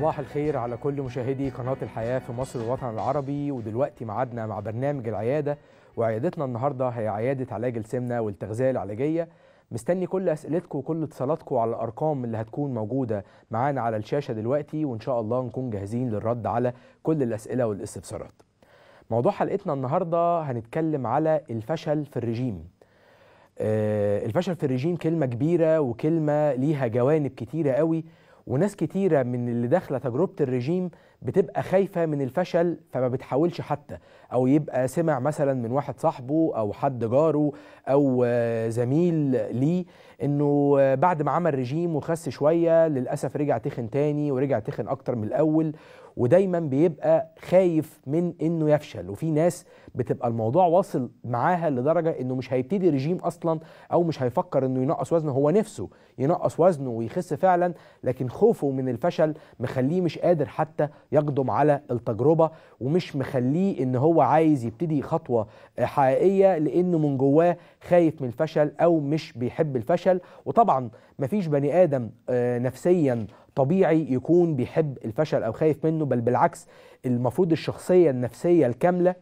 صباح الخير على كل مشاهدي قناة الحياة في مصر والوطن العربي. ودلوقتي معادنا مع برنامج العيادة وعيادتنا النهاردة هي عيادة علاج السمنة والتغذية العلاجية. مستني كل أسئلتكم وكل اتصالاتكم على الأرقام اللي هتكون موجودة معانا على الشاشة دلوقتي وإن شاء الله نكون جاهزين للرد على كل الأسئلة والاستفسارات. موضوع حلقتنا النهاردة هنتكلم على الفشل في الرجيم. آه، الفشل في الرجيم كلمة كبيرة وكلمة ليها جوانب كتيرة قوي. وناس كتيرة من اللي داخلة تجربة الرجيم بتبقى خايفة من الفشل فما بتحاولش حتى. أو يبقى سمع مثلا من واحد صاحبه أو حد جاره أو زميل ليه إنه بعد ما عمل رجيم وخس شوية للأسف رجع تخن تاني ورجع تخن أكتر من الأول. ودايما بيبقى خايف من إنه يفشل. وفي ناس بتبقى الموضوع واصل معاها لدرجة إنه مش هيبتدي رجيم أصلا أو مش هيفكر إنه ينقص وزنه. هو نفسه ينقص وزنه ويخس فعلا لكن خوفه من الفشل مخليه مش قادر حتى يقدم على التجربة ومش مخليه إن هو عايز يبتدي خطوة حقيقية لأنه من جواه خايف من الفشل أو مش بيحب الفشل. وطبعا مفيش بني آدم آه، نفسيا طبيعي يكون بيحب الفشل أو خايف منه بل بالعكس المفروض الشخصية النفسية الكاملة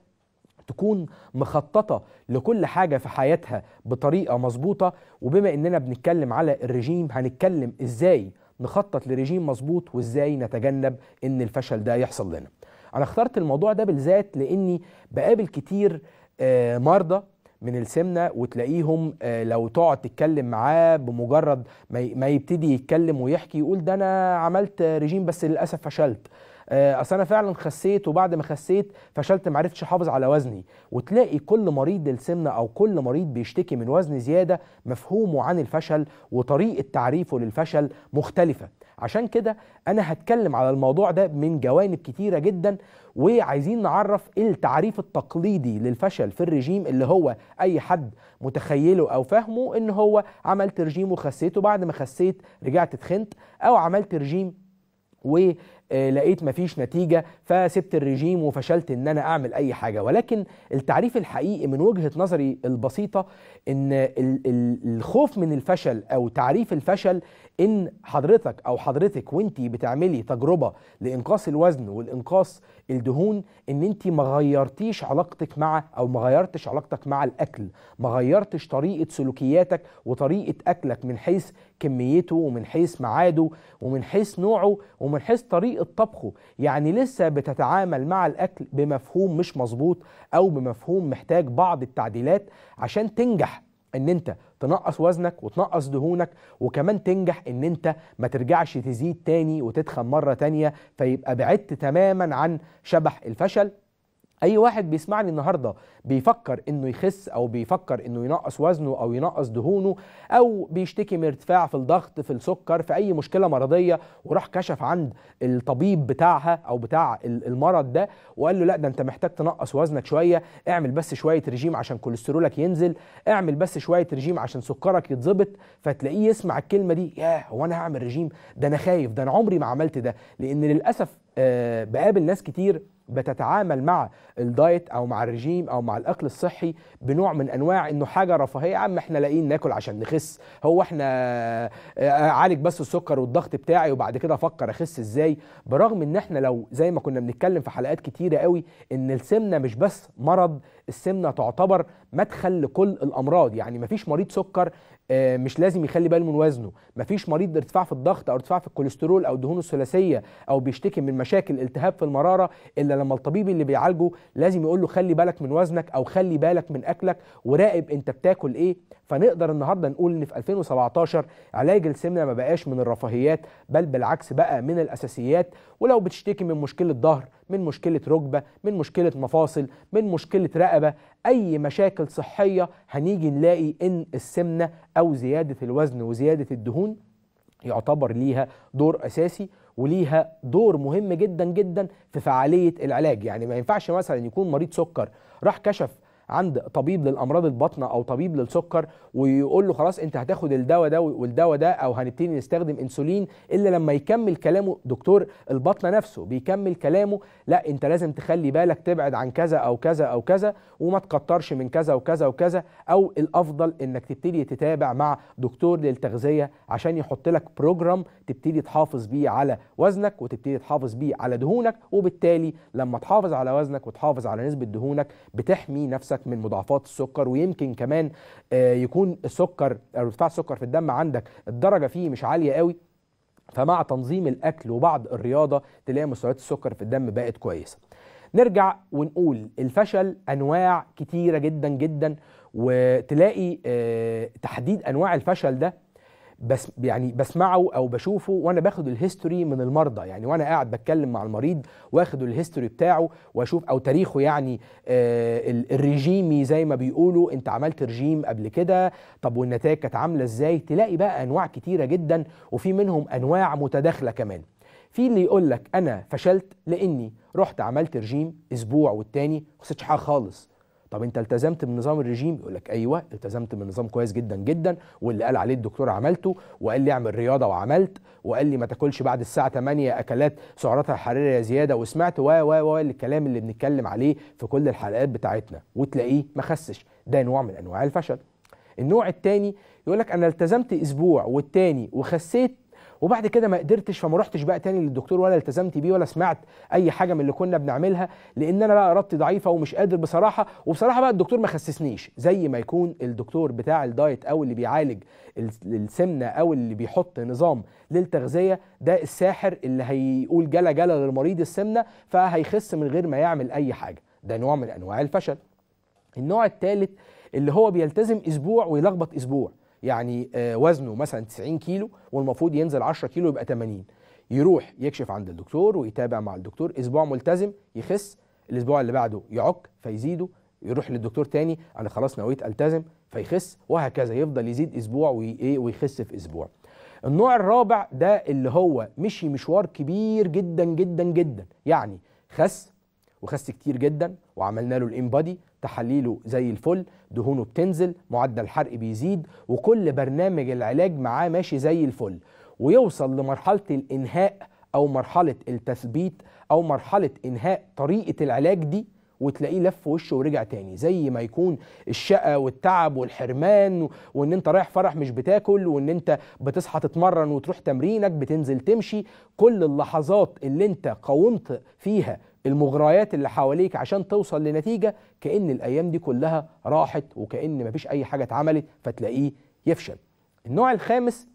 تكون مخططة لكل حاجة في حياتها بطريقة مظبوطة. وبما إننا بنتكلم على الرجيم هنتكلم إزاي نخطط لرجيم مظبوط وإزاي نتجنب إن الفشل ده يحصل لنا. أنا اخترت الموضوع ده بالذات لأني بقابل كتير آه، مرضى من السمنة وتلاقيهم آه، لو تقعد تتكلم معاه بمجرد ما يبتدي يتكلم ويحكي يقول ده أنا عملت رجيم بس للأسف فشلت. آه، أصل أنا فعلا خسيت وبعد ما خسيت فشلت ما عرفتش أحافظ على وزني. وتلاقي كل مريض للسمنة أو كل مريض بيشتكي من وزن زيادة مفهومه عن الفشل وطريقة تعريفه للفشل مختلفة. عشان كده أنا هتكلم على الموضوع ده من جوانب كتيرة جدا وعايزين نعرف التعريف التقليدي للفشل في الرجيم اللي هو أي حد متخيله أو فاهمه إن هو عملت رجيم وخسيت وبعد ما خسيت رجعت تخنت أو عملت رجيم ولقيت مفيش نتيجة فسبت الرجيم وفشلت إن أنا أعمل أي حاجة. ولكن التعريف الحقيقي من وجهة نظري البسيطة إن ال- ال- الخوف من الفشل أو تعريف الفشل إن حضرتك أو حضرتك وإنتي بتعملي تجربة لإنقاص الوزن والإنقاص الدهون إن انت ما غيرتيش علاقتك مع أو ما غيرتش علاقتك مع الأكل ما غيرتش طريقة سلوكياتك وطريقة أكلك من حيث كميته ومن حيث ميعاده ومن حيث نوعه ومن حيث طريقة طبخه يعني لسه بتتعامل مع الأكل بمفهوم مش مظبوط أو بمفهوم محتاج بعض التعديلات عشان تنجح إن أنت تنقص وزنك وتنقص دهونك وكمان تنجح إن أنت ما ترجعش تزيد تاني وتتخن مرة تانية فيبقى بعدت تماما عن شبح الفشل. أي واحد بيسمعني النهارده بيفكر إنه يخس أو بيفكر إنه ينقص وزنه أو ينقص دهونه أو بيشتكي من ارتفاع في الضغط في السكر في أي مشكلة مرضية وراح كشف عند الطبيب بتاعها أو بتاع ال- المرض ده وقال له لا ده أنت محتاج تنقص وزنك شوية اعمل بس شوية رجيم عشان كوليسترولك ينزل اعمل بس شوية رجيم عشان سكرك يتظبط فتلاقيه يسمع الكلمة دي ياه هو أنا هعمل رجيم؟ ده أنا خايف ده أنا عمري ما عملت ده لأن للأسف آه، بقابل ناس كتير بتتعامل مع الدايت أو مع الرجيم أو مع الأكل الصحي بنوع من أنواع إنه حاجة رفاهية. يا عم إحنا لاقيين ناكل عشان نخس. هو إحنا آه، أعالج بس السكر والضغط بتاعي وبعد كده أفكر أخس إزاي. برغم إن إحنا لو زي ما كنا بنتكلم في حلقات كتيرة قوي إن السمنة مش بس مرض السمنة تعتبر مدخل لكل الأمراض. يعني مفيش مريض سكر آه، مش لازم يخلي باله من وزنه. مفيش مريض ارتفاع في الضغط أو ارتفاع في الكوليسترول أو الدهون الثلاثية أو بيشتكي من مشاكل التهاب في المرارة إلا لما الطبيب اللي بيعالجه لازم يقول له خلي بالك من وزنك أو خلي بالك من أكلك وراقب أنت بتاكل إيه. فنقدر النهارده نقول إن في 2017 علاج السمنة ما بقاش من الرفاهيات بل بالعكس بقى من الأساسيات. ولو بتشتكي من مشكلة ظهر من مشكلة ركبة من مشكلة مفاصل من مشكلة رقبة أي مشاكل صحية هنيجي نلاقي إن السمنة أو زيادة الوزن وزيادة الدهون يعتبر ليها دور أساسي وليها دور مهم جدا جدا في فعالية العلاج. يعني ما ينفعش مثلا يكون مريض سكر راح كشف عند طبيب للأمراض الباطنه أو طبيب للسكر ويقول له خلاص أنت هتاخد الدواء ده والدواء ده أو هنبتدي نستخدم إنسولين إلا لما يكمل كلامه دكتور الباطنه نفسه بيكمل كلامه لا أنت لازم تخلي بالك تبعد عن كذا أو كذا أو كذا وما تكترش من كذا وكذا وكذا أو الأفضل إنك تبتدي تتابع مع دكتور للتغذية عشان يحط لك بروجرام تبتدي تحافظ بيه على وزنك وتبتدي تحافظ بيه على دهونك وبالتالي لما تحافظ على وزنك وتحافظ على نسبة دهونك بتحمي نفسك من مضاعفات السكر ويمكن كمان آه، يكون السكر ارتفاع السكر في الدم عندك الدرجة فيه مش عالية قوي فمع تنظيم الأكل وبعض الرياضة تلاقي مستويات السكر في الدم بقت كويسة. نرجع ونقول الفشل أنواع كتيرة جدا جدا وتلاقي آه، تحديد أنواع الفشل ده بس يعني بسمعه أو بشوفه وأنا باخد الهيستوري من المرضى. يعني وأنا قاعد بتكلم مع المريض واخد الهيستوري بتاعه وأشوف أو تاريخه يعني آه ال- الرجيمي زي ما بيقولوا أنت عملت رجيم قبل كده طب والنتائج كانت عاملة إزاي؟ تلاقي بقى أنواع كتيرة جدا وفي منهم أنواع متداخلة كمان. في اللي يقول لك أنا فشلت لأني رحت عملت رجيم أسبوع والتاني ما خسرتش حاجة خالص. طب انت التزمت بنظام الرجيم؟ يقول لك أيوه التزمت بنظام كويس جدا جدا واللي قال عليه الدكتور عملته وقال لي اعمل رياضة وعملت وقال لي ما تاكلش بعد الساعة 8 أكلات سعراتها الحرارية زيادة وسمعت و و و الكلام اللي بنتكلم عليه في كل الحلقات بتاعتنا. وتلاقيه ما خسش. ده نوع من أنواع الفشل. النوع الثاني يقول لك أنا التزمت أسبوع والتاني وخسيت وبعد كده ما قدرتش فما رحتش بقى تاني للدكتور ولا التزمت بيه ولا سمعت أي حاجة من اللي كنا بنعملها لأن أنا بقى ارادتي ضعيفة ومش قادر بصراحة. وبصراحة بقى الدكتور ما خسسنيش زي ما يكون الدكتور بتاع الدايت أو اللي بيعالج ال- السمنة أو اللي بيحط نظام للتغذية ده الساحر اللي هيقول جلا جلا للمريض السمنة فهيخس من غير ما يعمل أي حاجة. ده نوع من أنواع الفشل. النوع الثالث اللي هو بيلتزم أسبوع ويلخبط أسبوع. يعني آه، وزنه مثلا 90 كيلو والمفروض ينزل 10 كيلو يبقى 80 يروح يكشف عند الدكتور ويتابع مع الدكتور. أسبوع ملتزم يخس الأسبوع اللي بعده يعك فيزيده يروح للدكتور تاني. أنا خلاص نويت ألتزم فيخس وهكذا. يفضل يزيد أسبوع إيه ويخس في أسبوع. النوع الرابع ده اللي هو مشي مشوار كبير جدا جدا جدا. يعني خس وخس كتير جدا وعملنا له الانبادي تحاليله زي الفل دهونه بتنزل معدل الحرق بيزيد وكل برنامج العلاج معاه ماشي زي الفل. ويوصل لمرحلة الإنهاء أو مرحلة التثبيت أو مرحلة إنهاء طريقة العلاج دي وتلاقيه لف وشه ورجع تاني. زي ما يكون الشقة والتعب والحرمان وإن أنت رايح فرح مش بتاكل وإن أنت بتصحى تتمرن وتروح تمرينك بتنزل تمشي. كل اللحظات اللي أنت قاومت فيها المغريات اللي حواليك عشان توصل لنتيجة كأن الأيام دي كلها راحت وكأن مفيش أي حاجة اتعملت فتلاقيه يفشل. النوع الخامس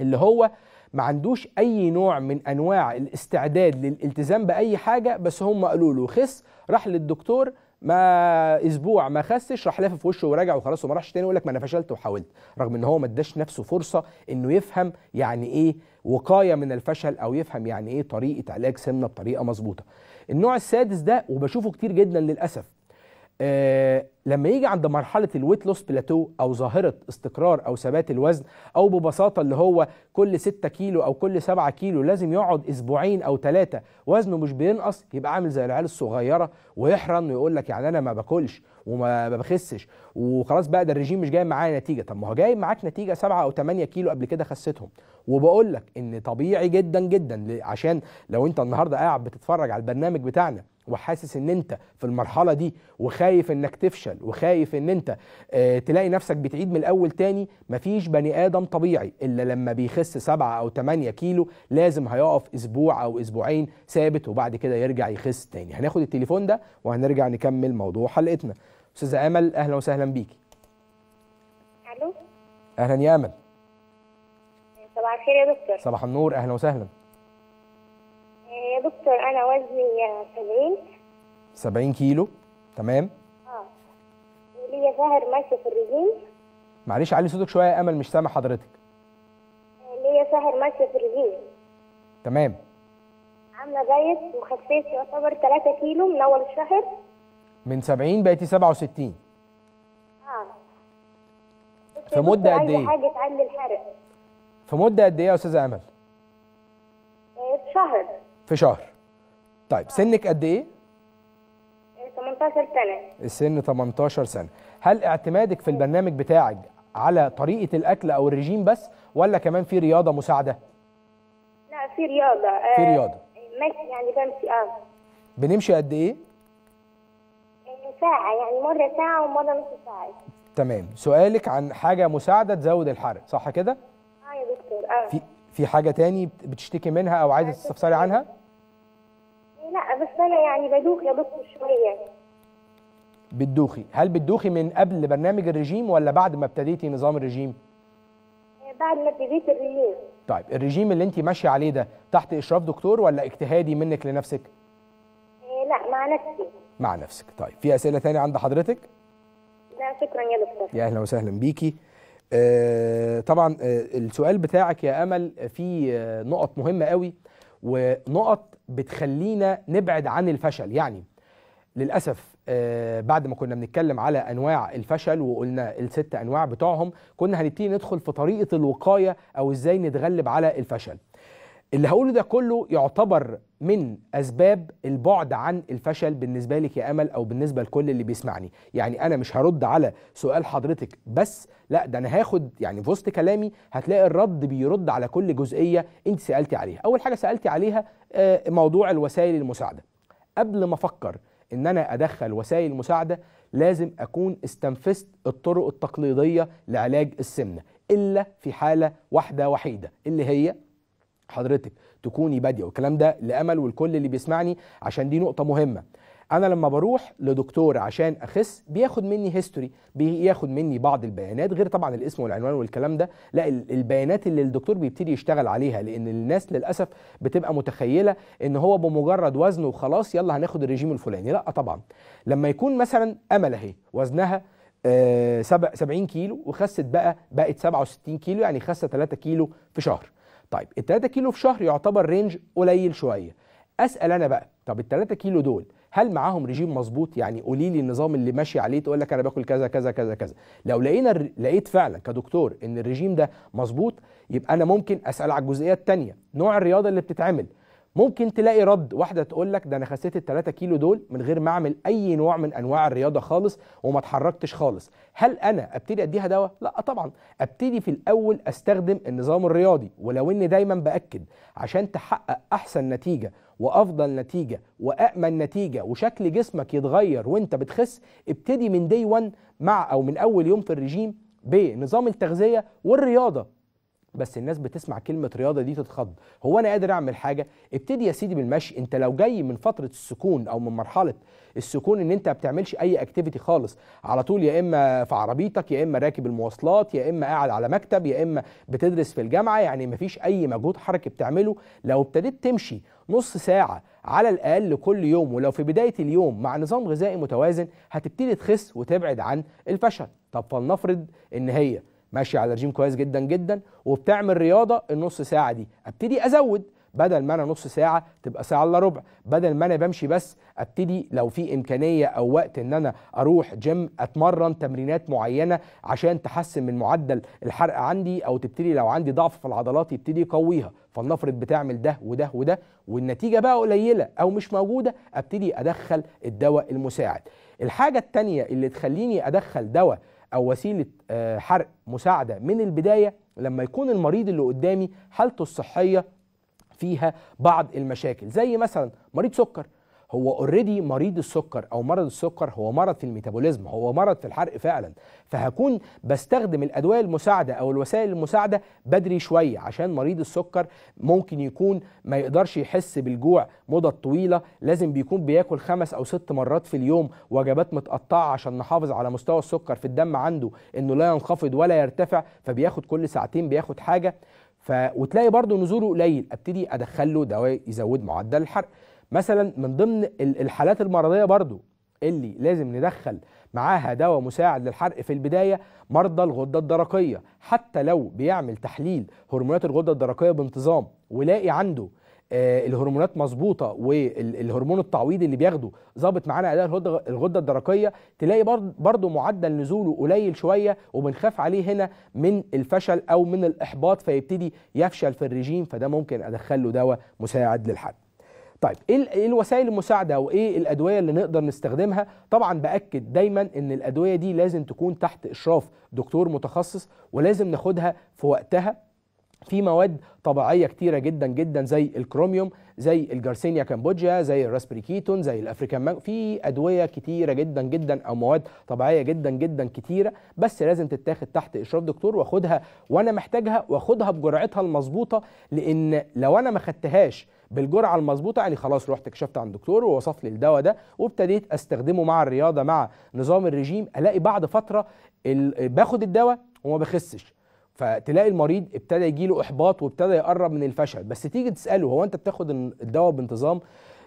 اللي هو ما عندوش أي نوع من أنواع الاستعداد للالتزام بأي حاجة بس هم قالوا له خس راح للدكتور ما أسبوع ما خسش راح لافف وشه ورجع وخلاص وما راحش تاني يقول لك ما أنا فشلت وحاولت رغم إن هو ما اداش نفسه فرصة إنه يفهم يعني إيه وقاية من الفشل أو يفهم يعني إيه طريقة علاج سمنة بطريقة مظبوطة. النوع السادس ده وبشوفه كتير جدا للأسف. آه لما يجي عند مرحلة ال weight loss plateau أو ظاهرة استقرار أو ثبات الوزن أو ببساطة اللي هو كل 6 كيلو أو كل 7 كيلو لازم يقعد أسبوعين أو ثلاثة وزنه مش بينقص يبقى عامل زي العيال الصغيرة ويحرن ويقول لك يعني أنا ما باكلش. وما بخسش. وخلاص بقى ده الرجيم مش جايب معايا نتيجة. طب ما هو جايب معاك نتيجة 7 أو 8 كيلو قبل كده خسيتهم. وبقول لك إن طبيعي جدا جدا عشان لو أنت النهارده قاعد بتتفرج على البرنامج بتاعنا وحاسس إن أنت في المرحلة دي وخايف إنك تفشل وخايف إن أنت آه تلاقي نفسك بتعيد من الأول تاني مفيش بني آدم طبيعي إلا لما بيخس سبعة أو 8 كيلو لازم هيقف أسبوع أو أسبوعين ثابت وبعد كده يرجع يخس تاني. هناخد التليفون ده وهنرجع نكمل موضوع حلقتنا. استاذه أمل أهلا وسهلا بيكي ألو؟ أهلا يا أمل. صباح الخير يا دكتور. صباح النور أهلا وسهلا. يا دكتور أنا وزني 70 70 كيلو تمام. آه. وليا ظهر ماشي في الرجيم. معلش علي صوتك شوية يا أمل مش سامع حضرتك. ليا ظهر ماشي في الرجيم. تمام. عاملة دايت وخسيت يعتبر 3 كيلو من أول الشهر. من 70 بقيتي 67 آه. في دكتور قد إيه؟ حاجة تعلي الحرق. في مدة قد إيه يا أستاذة أمل؟ آه، في شهر. في شهر. طيب سنك قد إيه؟ آه، 18 سنة. السن 18 سنة. هل اعتمادك في البرنامج بتاعك على طريقة الأكل أو الرجيم بس ولا كمان في رياضة مساعدة؟ لا في رياضة. آه، في رياضة. مشي يعني بمشي آه. بنمشي قد إيه؟ ساعة يعني مرة ساعة ومرة نص ساعة. تمام. سؤالك عن حاجة مساعدة تزود الحرق صح كده؟ آه يا دكتور آه. في في حاجة تاني بت- بتشتكي منها أو عايزة تستفسري عنها؟ لا بس أنا يعني بدوخ يا دكتور شوية. بتدوخي. هل بتدوخي من قبل برنامج الرجيم ولا بعد ما ابتديتي نظام الرجيم؟ آه، بعد ما ابتديت الرجيم. طيب الرجيم اللي انت ماشية عليه ده تحت إشراف دكتور ولا اجتهادي منك لنفسك؟ آه، لا مع نفسي. مع نفسك. طيب في أسئلة تانية عند حضرتك؟ لا شكرا يا دكتور. يا أهلا وسهلا بيكي. آه طبعا آه السؤال بتاعك يا أمل فيه آه نقط مهمة قوي ونقط بتخلينا نبعد عن الفشل. يعني للأسف آه بعد ما كنا بنتكلم على أنواع الفشل وقلنا الست أنواع بتوعهم كنا هنبتدي ندخل في طريقة الوقاية أو إزاي نتغلب على الفشل. اللي هقوله ده كله يعتبر من أسباب البعد عن الفشل بالنسبة لك يا امل أو بالنسبة لكل اللي بيسمعني. يعني أنا مش هرد على سؤال حضرتك بس لا ده أنا هاخد يعني في وسط كلامي هتلاقي الرد بيرد على كل جزئية أنت سألتي عليها. أول حاجة سألتي عليها آه، موضوع الوسائل المساعدة. قبل ما أفكر إن أنا أدخل وسائل مساعدة لازم أكون استنفذت الطرق التقليدية لعلاج السمنة إلا في حالة واحدة وحيدة اللي هي حضرتك تكوني بادية والكلام ده لأمل والكل اللي بيسمعني عشان دي نقطة مهمة. أنا لما بروح لدكتور عشان أخس بياخد مني هيستوري بياخد مني بعض البيانات غير طبعا الاسم والعنوان والكلام ده لا ال- البيانات اللي الدكتور بيبتدي يشتغل عليها لأن الناس للأسف بتبقى متخيلة إن هو بمجرد وزنه وخلاص يلا هناخد الرجيم الفلاني. لا طبعا. لما يكون مثلا أمل أهي وزنها آه، سبع- 70 كيلو وخست بقى بقت 67 كيلو يعني خست 3 كيلو في شهر. طيب ال 3 كيلو في شهر يعتبر رينج قليل شوية. أسأل أنا بقى طب ال 3 كيلو دول هل معاهم رجيم مظبوط؟ يعني قولي لي النظام اللي ماشي عليه تقول لك أنا باكل كذا كذا كذا كذا. لو لقينا لقيت فعلا كدكتور إن الرجيم ده مظبوط يبقى أنا ممكن أسأل على الجزئيه الثانية نوع الرياضة اللي بتتعمل ممكن تلاقي رد واحدة تقول لك ده أنا خسيت ال 3 كيلو دول من غير ما أعمل أي نوع من أنواع الرياضة خالص وما اتحركتش خالص. هل أنا أبتدي أديها دواء؟ لا طبعا. أبتدي في الأول أستخدم النظام الرياضي ولو إني دايما بأكد عشان تحقق أحسن نتيجة وأفضل نتيجة وامن نتيجة وشكل جسمك يتغير وأنت بتخس ابتدي من دي 1 مع أو من أول يوم في الرجيم بنظام التغذية والرياضة. بس الناس بتسمع كلمة رياضة دي تتخض. هو أنا قادر أعمل حاجة؟ ابتدي يا سيدي بالمشي. أنت لو جاي من فترة السكون أو من مرحلة السكون إن أنت ما بتعملش أي activity خالص على طول يا إما في عربيتك يا إما راكب المواصلات يا إما قاعد على مكتب يا إما بتدرس في الجامعة يعني ما فيش أي مجهود حركي بتعمله. لو ابتديت تمشي نص ساعة على الأقل كل يوم ولو في بداية اليوم مع نظام غذائي متوازن هتبتدي تخس وتبعد عن الفشل. طب فلنفرض ان هي ماشيه على رجيم كويس جدا جدا وبتعمل رياضة النص ساعة دي. أبتدي أزود بدل ما أنا نص ساعة تبقى ساعة إلا ربع. بدل ما أنا بمشي بس أبتدي لو في إمكانية أو وقت إن أنا أروح جيم أتمرن تمرينات معينة عشان تحسن من معدل الحرق عندي أو تبتدي لو عندي ضعف في العضلات يبتدي يقويها. فلنفرض بتعمل ده وده وده والنتيجة بقى قليلة أو مش موجودة أبتدي أدخل الدواء المساعد. الحاجة التانية اللي تخليني أدخل دواء أو وسيلة آه، حرق مساعدة من البداية لما يكون المريض اللي قدامي حالته الصحية فيها بعض المشاكل. زي مثلا مريض سكر هو already مريض السكر أو مرض السكر هو مرض في ال metabolism هو مرض في الحرق فعلا. فهكون بستخدم الأدوية المساعدة أو الوسائل المساعدة بدري شوية عشان مريض السكر ممكن يكون ما يقدرش يحس بالجوع مدة طويلة لازم بيكون بياكل خمس أو ست مرات في اليوم وجبات متقطعة عشان نحافظ على مستوى السكر في الدم عنده إنه لا ينخفض ولا يرتفع فبياخد كل ساعتين بياخد حاجة. ف... وتلاقي برضه نزوله قليل أبتدي ادخل له دواء يزود معدل الحرق. مثلا من ضمن ال- الحالات المرضية برضه اللي لازم ندخل معاها دواء مساعد للحرق في البداية مرضى الغدة الدرقية حتى لو بيعمل تحليل هرمونات الغدة الدرقية بانتظام ولاقي عنده آه، الهرمونات مظبوطة والهرمون التعويضي اللي بياخده ظابط معانا أداء الغدة الدرقية تلاقي برض- برضه معدل نزوله قليل شوية وبنخاف عليه هنا من الفشل أو من الإحباط فيبتدي يفشل في الرجيم فده ممكن أدخل له دواء مساعد للحرق. طيب إيه إيه الوسائل المساعدة أو إيه الأدوية اللي نقدر نستخدمها؟ طبعا بأكد دايما إن الأدوية دي لازم تكون تحت إشراف دكتور متخصص ولازم ناخدها في وقتها. في مواد طبيعية كتيرة جدا جدا زي الكروميوم زي ال Garcinia cambogia زي ال raspberry ketone زي ال African mango في أدوية كتيرة جدا جدا أو مواد طبيعية جدا جدا كتيرة بس لازم تتاخد تحت إشراف دكتور وأخدها وأنا محتاجها وأخدها بجرعتها المظبوطة لأن لو أنا ما خدتهاش بالجرعة المظبوطة. يعني خلاص رحت كشفت عند دكتور ووصف لي الدواء ده وابتديت أستخدمه مع الرياضة مع نظام الرجيم. ألاقي بعد فترة باخد الدواء وما بخسش. فتلاقي المريض ابتدى يجيله إحباط وابتدى يقرب من الفشل. بس تيجي تسأله هو أنت بتاخد الدواء بانتظام؟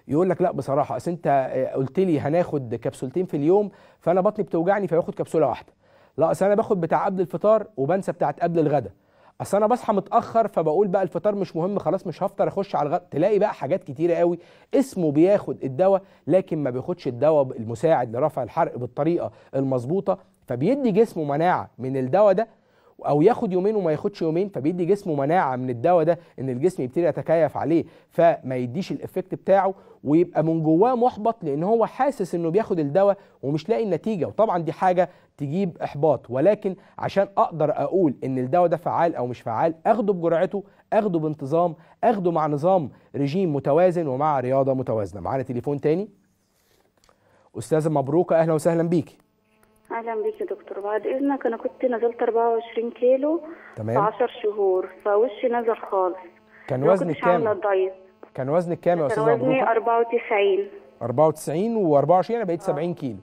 يقول لك لا بصراحة أصل أنت آه، قلت لي هناخد كبسولتين في اليوم فأنا بطني بتوجعني فباخد كبسولة واحدة. لا أصل أنا باخد بتاع قبل الفطار وبنسى بتاعت قبل الغداء اصل أنا بصحى متاخر فبقول بقى الفطار مش مهم خلاص مش هفطر اخش على الغداء تلاقي بقى حاجات كتيرة قوي. اسمه بياخد الدواء لكن ما بياخدش الدواء المساعد لرفع الحرق بالطريقة المظبوطة فبيدي جسمه مناعة من الدواء ده أو ياخد يومين وما ياخدش يومين فبيدي جسمه مناعة من الدواء ده إن الجسم يبتدي يتكيف عليه فما يديش الإفكت بتاعه ويبقى من جواه محبط لأن هو حاسس إنه بياخد الدواء ومش لاقي النتيجة. وطبعا دي حاجة تجيب إحباط ولكن عشان أقدر أقول إن الدواء ده فعال أو مش فعال أخده بجرعته أخده بانتظام أخده مع نظام رجيم متوازن ومع رياضة متوازنة. معانا تليفون تاني؟ أستاذة مبروكة أهلا وسهلا بيكي. أهلا بيك يا دكتور. بعد إذنك أنا كنت نزلت 24 كيلو في تمام 10 شهور فوشي نزل خالص. كان وزنك كام؟ كان وزنك كام يا أستاذة وزني مبروكه 94 94 و24 أنا بقيت 70 كيلو.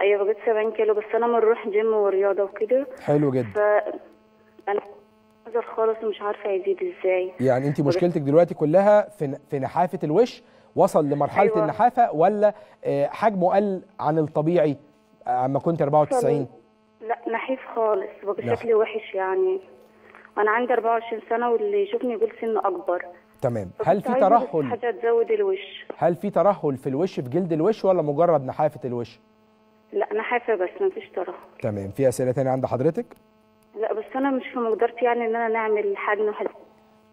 أيوه بقيت 70 كيلو بس أنا بنروح جيم ورياضة وكده. حلو جدا. ف أنا نزل خالص ومش عارفة يزيد إزاي. يعني أنت مشكلتك دلوقتي كلها في في نحافة الوش؟ وصل لمرحلة أيوة. النحافة ولا آه، حجمه قل عن الطبيعي؟ اما كنت 94 لا نحيف خالص. شكلي وحش يعني. وأنا عندي 24 سنة واللي يشوفني يقول سن أكبر. تمام. هل في بس ترهل؟ حاجة تزود الوش. هل في ترهل في الوش في جلد الوش ولا مجرد نحافة الوش؟ لا نحافة بس ما فيش ترهل. تمام. في أسئلة تانية عند حضرتك؟ لا بس أنا مش في مقدرتي يعني إن أنا نعمل حجم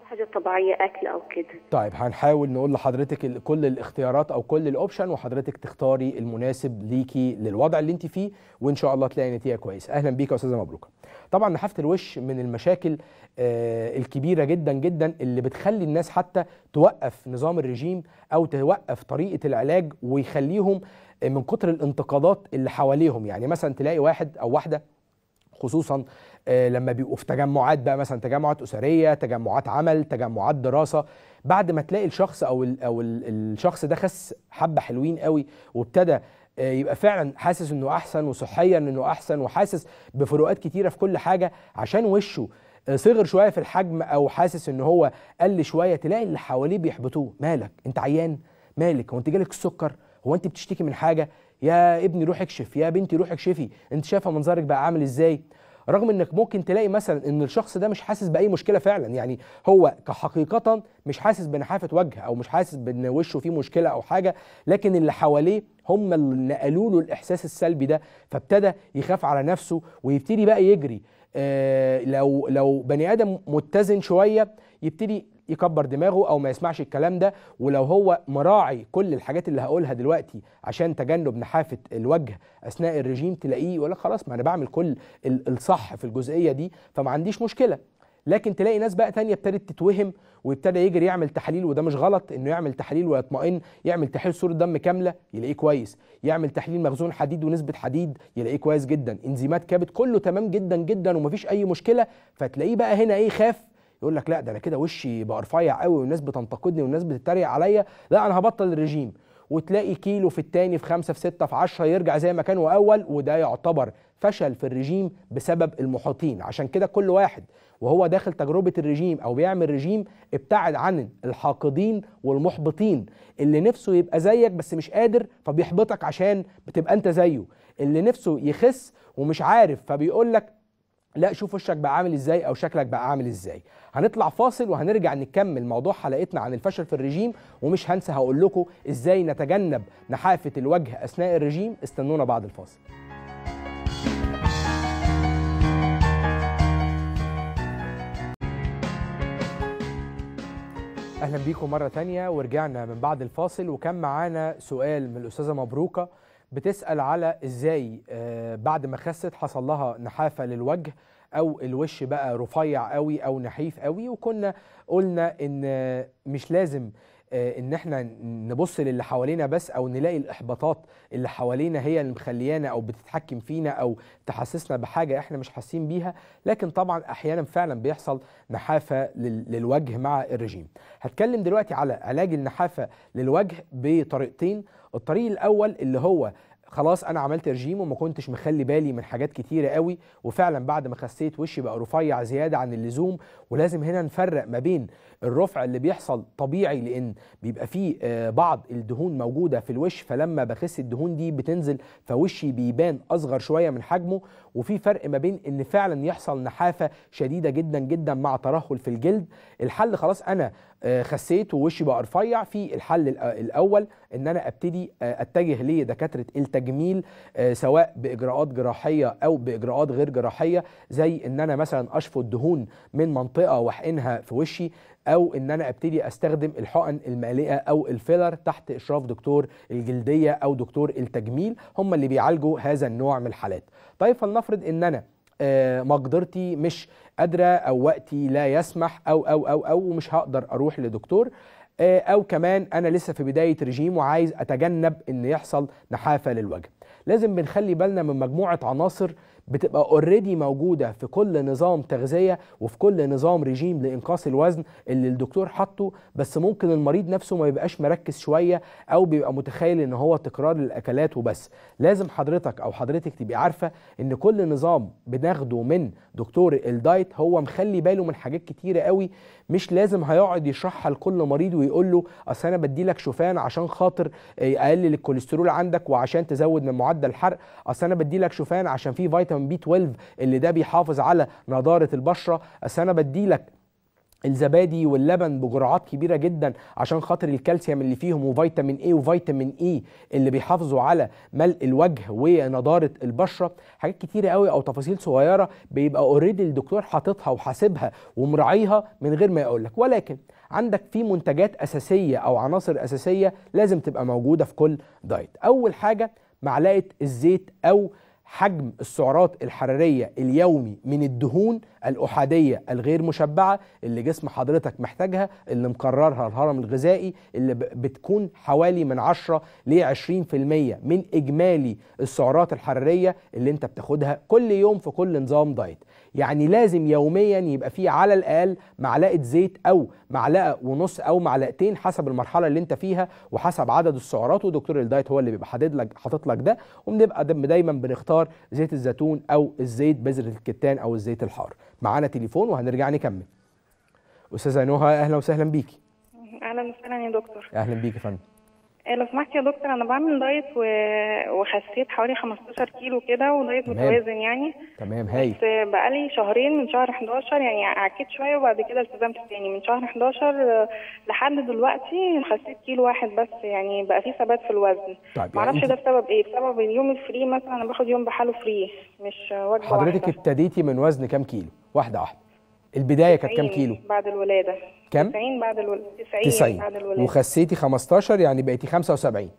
حاجة طبيعية أكل أو كده. طيب هنحاول نقول لحضرتك كل الاختيارات أو كل الاوبشن وحضرتك تختاري المناسب ليكي للوضع اللي انت فيه وإن شاء الله تلاقي نتيجة كويسة. أهلا بيك يا أستاذة مبروكه طبعا نحافه الوش من المشاكل آه الكبيرة جدا جدا اللي بتخلي الناس حتى توقف نظام الرجيم أو توقف طريقة العلاج ويخليهم من كتر الانتقادات اللي حواليهم. يعني مثلا تلاقي واحد أو واحدة خصوصا لما بيبقوا في تجمعات بقى مثلا تجمعات أسرية تجمعات عمل تجمعات دراسة بعد ما تلاقي الشخص أو أو ال الشخص ده خس حبة حلوين قوي وابتدى آه، يبقى فعلا حاسس إنه أحسن وصحيا إنه أحسن وحاسس بفروقات كتيرة في كل حاجة عشان وشه آه، صغر شوية في الحجم أو حاسس إن هو قل شوية تلاقي اللي حواليه بيحبطوه. مالك؟ أنت عيان؟ مالك؟ هو أنت جالك السكر؟ هو أنت بتشتكي من حاجة؟ يا ابني روح اكشف يا بنتي روح اكشفي أنت شايفة منظرك بقى عامل إزاي؟ رغم إنك ممكن تلاقي مثلا إن الشخص ده مش حاسس بأي مشكلة فعلا يعني هو كحقيقة مش حاسس بنحافة وجه أو مش حاسس بإن وشه فيه مشكلة أو حاجة لكن اللي حواليه هم اللي نقلوا له الإحساس السلبي ده فابتدى يخاف على نفسه ويبتدي بقى يجري. آه لو لو بني آدم متزن شوية يبتدي يكبر دماغه أو ما يسمعش الكلام ده. ولو هو مراعي كل الحاجات اللي هقولها دلوقتي عشان تجنب نحافة الوجه أثناء الرجيم تلاقيه يقول لك خلاص ما أنا بعمل كل ال- الصح في الجزئية دي فما عنديش مشكلة. لكن تلاقي ناس بقى تانية ابتدت تتوهم وابتدى يجري يعمل تحاليل وده مش غلط إنه يعمل تحاليل ويطمئن يعمل تحليل صورة دم كاملة يلاقيه كويس. يعمل تحليل مخزون حديد ونسبة حديد يلاقيه كويس جدا. إنزيمات كبد كله تمام جدا جدا ومفيش أي مشكلة. فتلاقيه بقى هنا إيه خاف يقول لك لا ده أنا كده وشي بقى رفيع قوي والناس بتنتقدني والناس بتتريق عليا. لا أنا هبطل الرجيم. وتلاقي كيلو في التاني في خمسة في ستة في عشرة يرجع زي ما كان وأول وده يعتبر فشل في الرجيم بسبب المحيطين. عشان كده كل واحد وهو داخل تجربة الرجيم أو بيعمل رجيم ابتعد عن الحاقدين والمحبطين. اللي نفسه يبقى زيك بس مش قادر فبيحبطك عشان بتبقى أنت زيه. اللي نفسه يخس ومش عارف فبيقول لك لا شوف وشك بقى عامل إزاي أو شكلك بقى عامل إزاي. هنطلع فاصل وهنرجع نكمل موضوع حلقتنا عن الفشل في الرجيم ومش هنسى هقول لكم إزاي نتجنب نحافة الوجه أثناء الرجيم. استنونا بعد الفاصل. أهلا بيكم مرة تانية ورجعنا من بعد الفاصل. وكان معانا سؤال من الأستاذة مبروكة. بتسأل على إزاي آه، بعد ما خست حصل لها نحافة للوجه أو الوش بقى رفيع قوي أو نحيف قوي وكنا قلنا إن مش لازم إن إحنا نبص للي حوالينا بس أو نلاقي الإحباطات اللي حوالينا هي اللي مخليانا أو بتتحكم فينا أو تحسسنا بحاجة إحنا مش حاسين بيها. لكن طبعا أحيانا فعلا بيحصل نحافة لل- للوجه مع الرجيم. هتكلم دلوقتي على علاج النحافة للوجه بطريقتين. الطريق الأول اللي هو خلاص أنا عملت رجيم وما كنتش مخلي بالي من حاجات كتيرة قوي وفعلا بعد ما خسيت وشي بقى رفيع زيادة عن اللزوم ولازم هنا نفرق ما بين الرفع اللي بيحصل طبيعي لأن بيبقى فيه آه، بعض الدهون موجودة في الوش فلما بخس الدهون دي بتنزل فوشي بيبان أصغر شوية من حجمه وفي فرق ما بين إن فعلا يحصل نحافة شديدة جدا جدا مع ترهل في الجلد. الحل خلاص أنا آه، خسيت ووشي بقى رفيع. في الحل الأ- الأول إن أنا أبتدي آه، أتجه لدكاترة التجميل آه، سواء بإجراءات جراحية أو بإجراءات غير جراحية زي إن أنا مثلا أشفط دهون من منطقة واحقنها في وشي أو إن أنا أبتدي أستخدم الحقن المالئه أو الفيلر تحت إشراف دكتور الجلدية أو دكتور التجميل هم اللي بيعالجوا هذا النوع من الحالات. طيب فلنفرض إن أنا آه، مقدرتي مش قادرة أو وقتي لا يسمح أو أو أو أو ومش هقدر أروح لدكتور آه، أو كمان أنا لسه في بداية رجيم وعايز أتجنب إن يحصل نحافة للوجه. لازم بنخلي بالنا من مجموعة عناصر بتبقى اوريدي موجودة في كل نظام تغذية وفي كل نظام رجيم لإنقاص الوزن اللي الدكتور حاطه بس ممكن المريض نفسه ما يبقاش مركز شوية أو بيبقى متخيل إن هو تكرار للاكلات وبس. لازم حضرتك أو حضرتك تبقي عارفة إن كل نظام بناخده من دكتور ال diet هو مخلي باله من حاجات كتيرة قوي مش لازم هيقعد يشرحها لكل مريض ويقول له أصل أنا بدي لك شوفان عشان خاطر آه، أقلل الكوليسترول عندك وعشان تزود من معدل الحرق. أصل أنا بدي لك شوفان عشان فيه فيتامين B 12 اللي ده بيحافظ على نضارة البشرة. أصل أنا بدي لك الزبادي واللبن بجرعات كبيرة جدا عشان خاطر الكالسيوم اللي فيهم وفيتامين A وفيتامين E اللي بيحافظوا على ملء الوجه ونضارة البشرة. حاجات كتيرة قوي أو تفاصيل صغيرة بيبقى already الدكتور حاططها وحاسبها ومراعيها من غير ما يقول لك ولكن عندك في منتجات أساسية أو عناصر أساسية لازم تبقى موجودة في كل diet. أول حاجة معلقة الزيت أو حجم السعرات الحرارية اليومي من الدهون الأحادية الغير مشبعة اللي جسم حضرتك محتاجها اللي مقررها الهرم الغذائي اللي بتكون حوالي من 10 ل 20% من إجمالي السعرات الحرارية اللي انت بتاخدها كل يوم في كل نظام دايت. يعني لازم يوميا يبقى فيه على الأقل معلقة زيت أو معلقة ونص أو معلقتين حسب المرحلة اللي أنت فيها وحسب عدد السعرات ودكتور الدايت هو اللي بيبقى حاطط لك حاطط لك ده. وبنبقى دايما بنختار زيت الزيتون أو الزيت بذرة الكتان أو الزيت الحار. معانا تليفون وهنرجع نكمل. أستاذة نهى أهلا وسهلا بيكي. أهلا وسهلا يا دكتور. أهلا بيكي يا فندم. لو سمحت يا دكتور أنا بعمل diet و... وخسيت حوالي 15 كيلو كده و diet. متوازن يعني. تمام هاي بس بقالي شهرين من شهر 11 يعني عكيت شوية وبعد كده التزمت تاني. من شهر 11 آه، لحد دلوقتي خسيت كيلو واحد بس يعني بقى في ثبات في الوزن. طيب معرفش يعني ده بسبب إيه. بسبب اليوم ال free مثلا أنا باخد يوم بحاله free مش وجبة حضرتك ابتديتي من وزن كام كيلو؟ واحدة واحدة. البداية كانت كام 90 كيلو؟ بعد الولادة. كام؟ 90 بعد الولاده 90, 90 بعد الولادة. وخسيتي 15 يعني بقيتي 75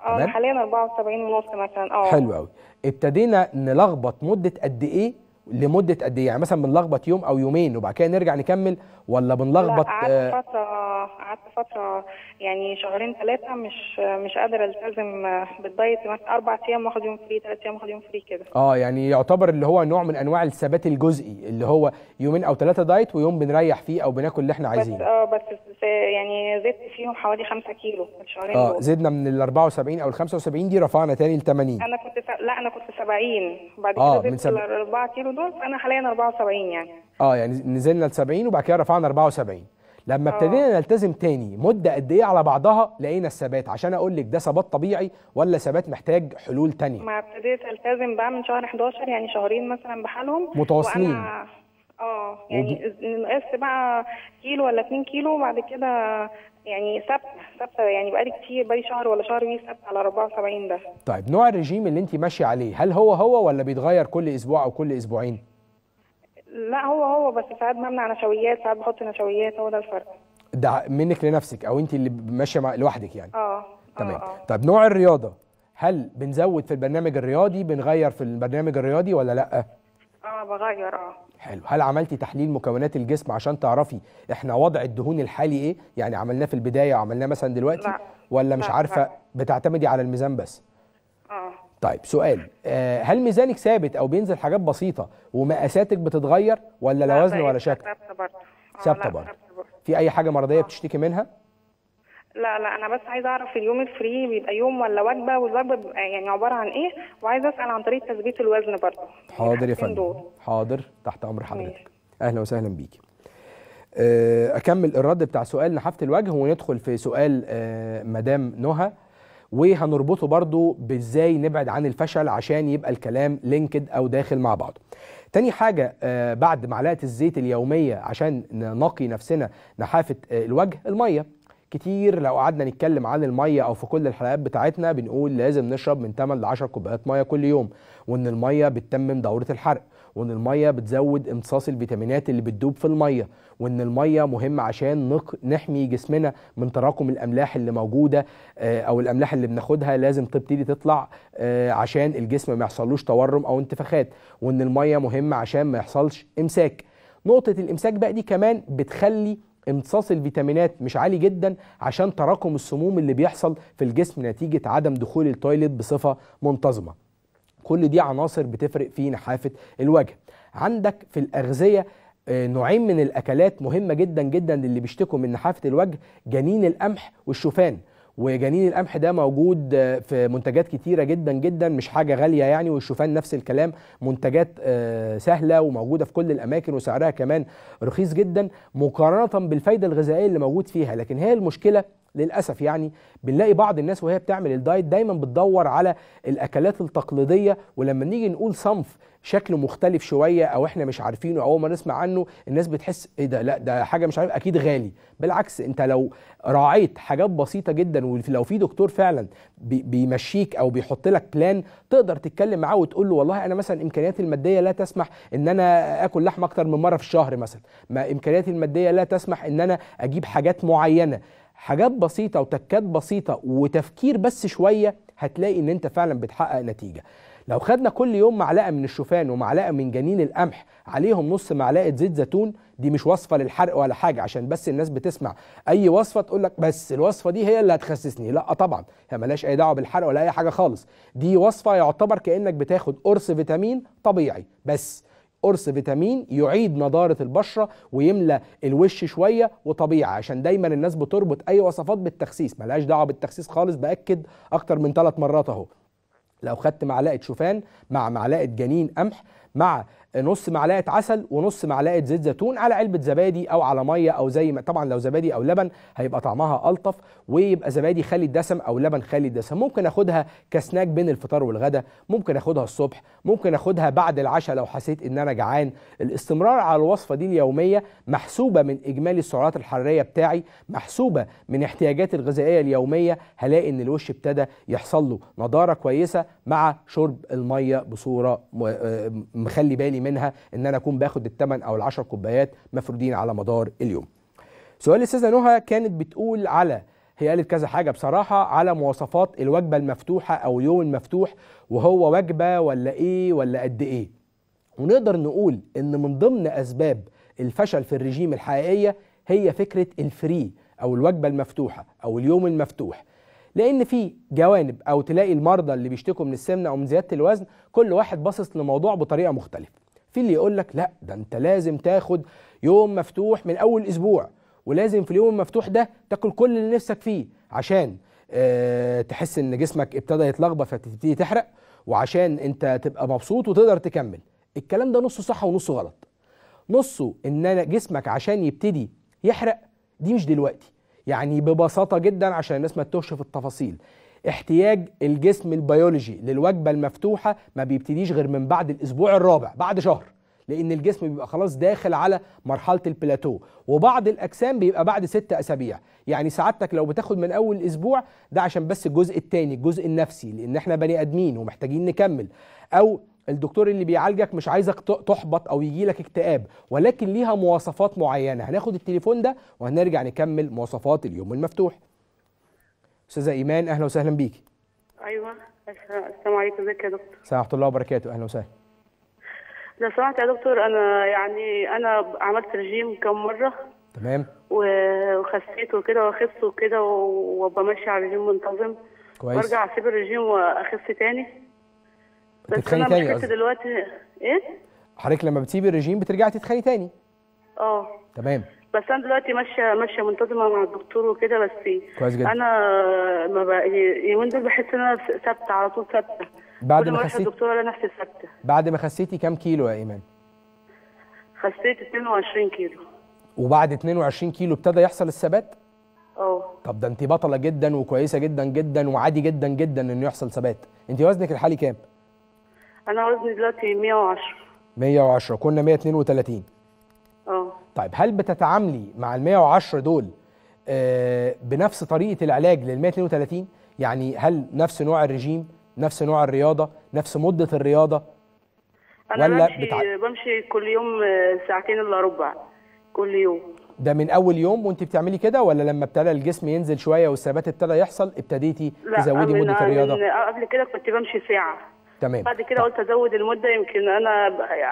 آه. حاليا 74 ونص مثلا. آه. حلو قوي ابتدينا نلخبط مدة قد إيه لمدة قد إيه؟ يعني مثلا بنلخبط يوم أو يومين وبعد كده نرجع نكمل ولا بنلخبط؟ قعدت آه، فترة قعدت فترة يعني شهرين ثلاثة مش مش قادرة ألتزم بال diet مثلا أربع أيام واخد يوم free ثلاث أيام واخد يوم free كده. آه يعني يعتبر اللي هو نوع من أنواع الثبات الجزئي اللي هو يومين أو ثلاثة دايت ويوم بنريح فيه أو بناكل اللي إحنا بس عايزينه. آه بس يعني زدت فيهم حوالي خمسة كيلو في الشهرين آه دول. زدنا من ال 74 أو ال 75 دي رفعنا تاني ل 80 أنا كنت س... لا أنا كنت 70 بعد آه، كده من زدت سب- الأربعة كيلو دول فأنا حاليا 74 يعني. آه يعني نزلنا ل 70 وبعد كده رفعنا 74 لما ابتدينا نلتزم تاني مدة قد إيه على بعضها لقينا الثبات. عشان أقول لك ده ثبات طبيعي ولا ثبات محتاج حلول تانية؟ ما ابتديت ألتزم بقى من شهر 11 يعني شهرين مثلا بحالهم. متواصلين. وأنا آه يعني نقصت بقى كيلو ولا 2 كيلو وبعد كده يعني ثابته ثابته يعني بقالي كتير بقالي شهر ولا شهر وي ثابته على 74 ده. طيب نوع الرجيم اللي انت ماشية عليه هل هو هو ولا بيتغير كل أسبوع أو كل أسبوعين؟ لا هو هو بس ساعات بمنع نشويات ساعات بحط نشويات هو ده الفرق. ده منك لنفسك أو انت اللي ماشية لوحدك يعني؟ آه تمام. آه آه. طيب نوع الرياضة هل بنزود في البرنامج الرياضي بنغير في البرنامج الرياضي ولا لأ؟ آه بغير آه. حلو. هل عملتي تحليل مكونات الجسم عشان تعرفي إحنا وضع الدهون الحالي إيه؟ يعني عملناه في البداية وعملناه مثلا دلوقتي؟ لا. ولا مش لا، عارفة. بتعتمدي على الميزان بس؟ آه. طيب سؤال. آه هل ميزانك ثابت أو بينزل حاجات بسيطة ومقاساتك بتتغير ولا لا وزن ولا شكل؟ ثابتة برضه. آه، برضه. ثابتة برضه. في أي حاجة مرضية بتشتكي منها؟ لا لا أنا بس عايزة أعرف اليوم ال free بيبقى يوم ولا وجبة؟ والوجبه بيبقى يعني عبارة عن إيه؟ وعايزة أسأل عن طريقة تثبيت الوزن برضه. حاضر يا فندم. حاضر. تحت أمر حضرتك. أهلا وسهلا بيكي آه، أكمل الرد بتاع سؤال نحافه الوجه وندخل في سؤال آه، مدام نهى. وهنربطه برضو بإزاي نبعد عن الفشل عشان يبقى الكلام linked أو داخل مع بعض تاني حاجة آه، بعد معلقة الزيت اليومية عشان نقي نفسنا نحافة الوجه المية. كتير. لو قعدنا نتكلم عن المية أو في كل الحلقات بتاعتنا بنقول لازم نشرب من 8 ل 10 كوبايات مية كل يوم وإن المية بتتمم دورة الحرق وإن المية بتزود امتصاص الفيتامينات اللي بتدوب في المية وإن المية مهمة عشان نق... نحمي جسمنا من تراكم الأملاح اللي موجودة آه، أو الأملاح اللي بناخدها. لازم تبتدي تطلع آه، عشان الجسم ما يحصلوش تورم أو انتفاخات وإن المية مهمة عشان ما يحصلش إمساك. نقطة الإمساك بقى دي كمان بتخلي امتصاص الفيتامينات مش عالي جدا عشان تراكم السموم اللي بيحصل في الجسم نتيجة عدم دخول التويليت بصفة منتظمة. كل دي عناصر بتفرق في نحافة الوجه. عندك في الأغذية آه، نوعين من الأكلات مهمة جدا جدا للي بيشتكوا من نحافة الوجه جنين القمح والشوفان. وجنين القمح ده موجود في منتجات كتيرة جدا جدا مش حاجة غالية يعني والشوفان نفس الكلام منتجات آه، سهلة وموجودة في كل الأماكن وسعرها كمان رخيص جدا مقارنة بالفايدة الغذائية اللي موجود فيها. لكن هي المشكلة للأسف يعني بنلاقي بعض الناس وهي بتعمل الدايت دايما بتدور على الأكلات التقليدية ولما نيجي نقول صنف شكله مختلف شوية أو إحنا مش عارفينه أو ما نسمع عنه الناس بتحس إيه ده؟ لأ ده حاجة مش عارف أكيد غالي. بالعكس أنت لو راعيت حاجات بسيطة جدا ولو في دكتور فعلا بي- بيمشيك أو بيحط لك بلان تقدر تتكلم معاه وتقول له والله أنا مثلا إمكانياتي المادية لا تسمح إن أنا آكل لحمة أكتر من مرة في الشهر مثلا. ما إمكانياتي المادية لا تسمح إن أنا أجيب حاجات معينة. حاجات بسيطة وتكات بسيطة وتفكير بس شوية هتلاقي إن أنت فعلا بتحقق نتيجة. لو خدنا كل يوم معلقة من الشوفان ومعلقة من جنين القمح عليهم نص معلقة زيت زيتون دي مش وصفة للحرق ولا حاجة عشان بس الناس بتسمع. أي وصفة تقول لك بس الوصفة دي هي اللي هتخسسني. لأ طبعا. هي ملهاش أي دعوة بالحرق ولا أي حاجة خالص. دي وصفة يعتبر كأنك بتاخد قرص فيتامين طبيعي. بس قرص فيتامين يعيد نضارة البشرة ويملى الوش شوية وطبيعي عشان دايما الناس بتربط أي وصفات بالتخسيس ملهاش دعوة بالتخسيس خالص بأكد أكتر من ثلاث مرات أهو. لو خدت معلقة شوفان مع معلقة جنين قمح مع نص معلقة عسل ونص معلقة زيت زيتون على علبة زبادي أو على مية أو زي ما طبعا لو زبادي أو لبن هيبقى طعمها ألطف ويبقى زبادي خالي الدسم أو لبن خالي الدسم. ممكن أخدها كسناك بين الفطار والغدا ممكن أخدها الصبح ممكن أخدها بعد العشاء لو حسيت إن أنا جعان. الاستمرار على الوصفة دي اليومية محسوبة من إجمالي السعرات الحرارية بتاعي محسوبة من احتياجاتي الغذائية اليومية هلاقي إن الوش ابتدى يحصل له نضارة كويسة مع شرب المية بصورة م- آه مخلي بالي منها إن أنا أكون باخد الثمان أو العشر كوبايات مفرودين على مدار اليوم. سؤال الأستاذة نهى كانت بتقول على هي قالت كذا حاجة بصراحة على مواصفات الوجبة المفتوحة أو اليوم المفتوح وهو وجبة ولا إيه ولا قد إيه. ونقدر نقول إن من ضمن أسباب الفشل في الرجيم الحقيقية هي فكرة الفري أو الوجبة المفتوحة أو اليوم المفتوح. لأن في جوانب أو تلاقي المرضى اللي بيشتكوا من السمنة أو من زيادة الوزن كل واحد باصص لموضوع بطريقة مختلفة. في اللي يقول لك لا ده انت لازم تاخد يوم مفتوح من أول أسبوع ولازم في اليوم المفتوح ده تاكل كل اللي نفسك فيه عشان آه تحس إن جسمك ابتدى يتلخبط فتبتدي تحرق وعشان أنت تبقى مبسوط وتقدر تكمل. الكلام ده نصه صح ونصه غلط. نصه إن أنا جسمك عشان يبتدي يحرق دي مش دلوقتي. يعني ببساطة جدا عشان الناس ما تتوهش في التفاصيل. احتياج الجسم البيولوجي للوجبة المفتوحة ما بيبتديش غير من بعد الأسبوع الرابع بعد شهر لأن الجسم بيبقى خلاص داخل على مرحلة البلاتو. وبعض الأجسام بيبقى بعد ست أسابيع. يعني سعادتك لو بتاخد من أول أسبوع ده عشان بس الجزء الثاني الجزء النفسي لأن إحنا بني آدمين ومحتاجين نكمل. أو الدكتور اللي بيعالجك مش عايزك تحبط أو يجي لك اكتئاب ولكن ليها مواصفات معينة. هناخد التليفون ده وهنرجع نكمل مواصفات اليوم المفتوح. أستاذة إيمان أهلا وسهلا بيكي أيوه. السلام عليكم. ازيك يا دكتور؟ الله وبركاته أهلا وسهلا. لو سمحت يا دكتور. أنا يعني أنا عملت رجيم كم مرة تمام. وخسيت وكده واخس وكده وابقى ماشيه على رجيم منتظم. كويس. وأرجع أسيب الرجيم وأخس تاني. بس أنا مشكلتي. دلوقتي إيه؟ حضرتك لما بتسيبي الرجيم بترجعي تتخني تاني؟ آه. تمام. بس أنا دلوقتي ماشيه ماشية منتظمة مع الدكتور وكده بس كويس جدا. أنا ما بقى اليومين دول بحس إن أنا ثابتة على طول ثابتة. بعد ما ما أروح خسيت الدكتور ألاقي نفسي ثابتة. بعد ما خسيتي كام كيلو يا إيمان؟ خسيت 22 كيلو. وبعد 22 كيلو ابتدى يحصل الثبات؟ أه. طب ده انت بطلة جدا وكويسة جدا جدا وعادي جدا جدا إنه يحصل ثبات. انت وزنك الحالي كام؟ أنا وزني دلوقتي 110 110 كنا 132 آه طيب هل بتتعاملي مع ال 110 دول آه، بنفس طريقة العلاج لل 132 يعني هل نفس نوع الرجيم نفس نوع الرياضة نفس مدة الرياضة؟ أنا ولا بمشي بتع- بمشي كل يوم آه، ساعتين إلا ربع كل يوم. ده من أول يوم وانت بتعملي كده ولا لما ابتدى الجسم ينزل شوية والثبات ابتدى يحصل ابتديتي لا تزودي مدة الرياضة؟ من قبل كده كنت بمشي ساعة. تمام. بعد كده قلت أزود المدة يمكن أنا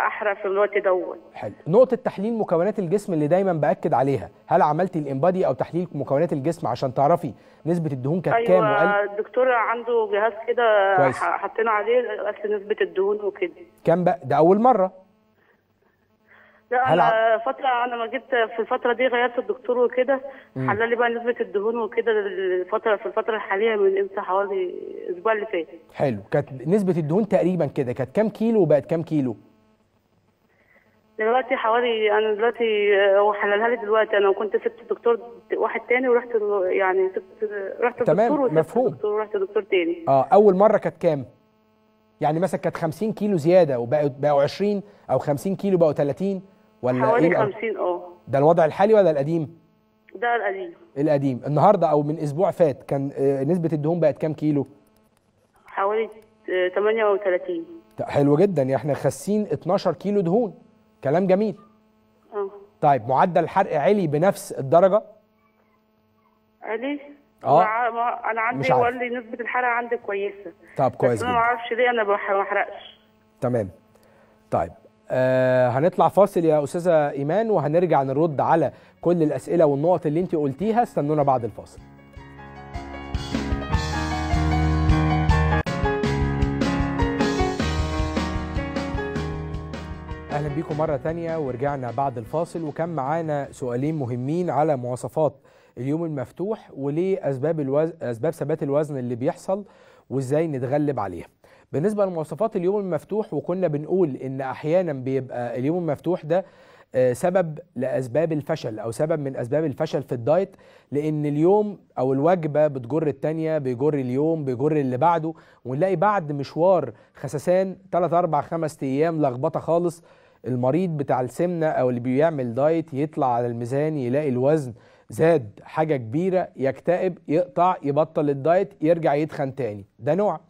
احرق في الوقت دوت. حلو. نقطة تحليل مكونات الجسم اللي دايما بأكد عليها. هل عملتي الإنبادي أو تحليل مكونات الجسم عشان تعرفي نسبة الدهون كانت كام أيوه الدكتور عنده جهاز كده كويس. ح- حاطين عليه قاس نسبة الدهون وكده. كام بقى؟ ده أول مرة. لا هل أنا فترة أنا ما جيت في الفترة دي غيرت الدكتور وكده. حلل لي بقى نسبة الدهون وكده الفترة في الفترة الحالية من إمتى؟ حوالي الأسبوع اللي فات. حلو. كانت نسبة الدهون تقريبا كده كانت كام كيلو وبقت كام كيلو؟ دلوقتي حوالي أنا دلوقتي آه، هو حللها لي دلوقتي. أنا كنت سبت دكتور واحد تاني ورحت يعني سبت رحت تمام، الدكتور مفهوم. الدكتور ورحت دكتور تاني. آه أول مرة كانت كام؟ يعني مثلا كانت 50 كيلو زيادة وبقوا بقوا 20 أو 50 كيلو بقوا 30 ولا حوالي الأ- 50 آه. ده الوضع الحالي ولا القديم؟ ده القديم. القديم. النهارده أو من أسبوع فات كان آه، نسبة الدهون بقت كام كيلو؟ حوالي آه، 38 طيب، حلو جدا. إحنا خاسين 12 كيلو دهون. كلام جميل. آه. طيب معدل الحرق عالي بنفس الدرجة؟ علي؟ آه. مع- أنا عندي. وقال لي نسبة الحرق عندي كويسة. طب كويس بس أنا ما أعرفش ليه أنا ما احرقش تمام. طيب آه هنطلع فاصل يا أستاذة إيمان وهنرجع نرد على كل الأسئلة والنقط اللي انت قلتيها. استنونا بعد الفاصل. أهلا بيكم مرة تانية ورجعنا بعد الفاصل. وكان معانا سؤالين مهمين على مواصفات اليوم المفتوح وليه اسباب الوز... أسباب ثبات الوزن اللي بيحصل وإزاي نتغلب عليها. بالنسبة لمواصفات اليوم المفتوح وكنا بنقول إن أحيانا بيبقى اليوم المفتوح ده آه، سبب لأسباب الفشل أو سبب من أسباب الفشل في ال diet لأن اليوم أو الوجبة بتجر التانية بيجر اليوم بيجر اللي بعده ونلاقي بعد مشوار خسسان 3 4 5 أيام لخبطة خالص المريض بتاع السمنة أو اللي بيعمل diet يطلع على الميزان يلاقي الوزن زاد حاجة كبيرة يكتئب يقطع يبطل ال diet يرجع يتخن تاني. ده نوع.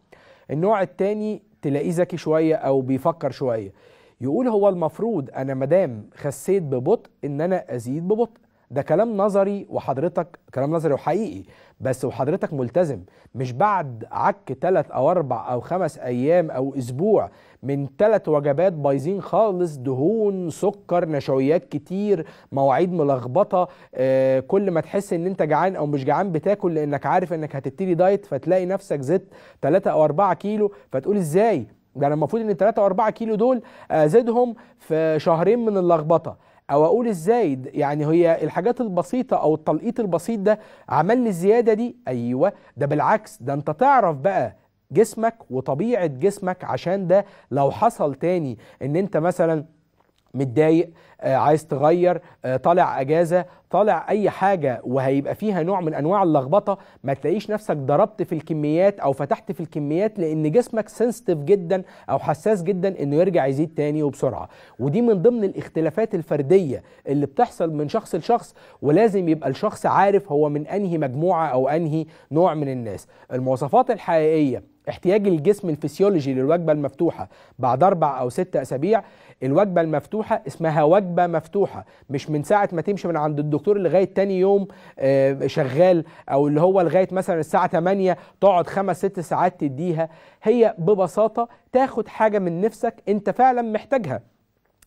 النوع التاني تلاقيه ذكي شوية أو بيفكر شوية. يقول هو المفروض أنا مدام خسيت ببطء إن أنا أزيد ببطء. ده كلام نظري وحضرتك كلام نظري وحقيقي. بس وحضرتك ملتزم. مش بعد عك ثلاث أو أربع أو خمس أيام أو أسبوع من ثلاث وجبات بايظين خالص دهون سكر نشويات كتير مواعيد ملخبطة آه كل ما تحس إن أنت جعان أو مش جعان بتاكل لأنك عارف إنك هتبتدي دايت فتلاقي نفسك زدت 3 أو 4 كيلو. فتقول إزاي؟ ده أنا المفروض إن 3 أو 4 كيلو دول أزيدهم في شهرين من اللخبطة. أو أقول إزاي يعني هي الحاجات البسيطة أو التلقيط البسيط ده عمل لي الزياده دي؟ أيوه. ده بالعكس ده انت تعرف بقى جسمك وطبيعة جسمك عشان ده لو حصل تاني ان انت مثلا متضايق آه، عايز تغير آه، طالع أجازة طالع أي حاجة وهيبقى فيها نوع من أنواع اللخبطة ما تلاقيش نفسك ضربت في الكميات أو فتحت في الكميات لأن جسمك سنسيتيف جدا أو حساس جدا إنه يرجع يزيد تاني وبسرعة. ودي من ضمن الاختلافات الفردية اللي بتحصل من شخص لشخص ولازم يبقى الشخص عارف هو من أنهي مجموعة أو أنهي نوع من الناس. المواصفات الحقيقية احتياج الجسم الفسيولوجي للوجبة المفتوحة بعد أربع أو ست أسابيع الوجبة المفتوحة اسمها وجبة مفتوحة مش من ساعة ما تمشي من عند الدكتور لغاية تاني يوم آه، شغال أو اللي هو لغاية مثلا الساعة 8 تقعد خمس ست ساعات تديها. هي ببساطة تاخد حاجة من نفسك أنت فعلا محتاجها.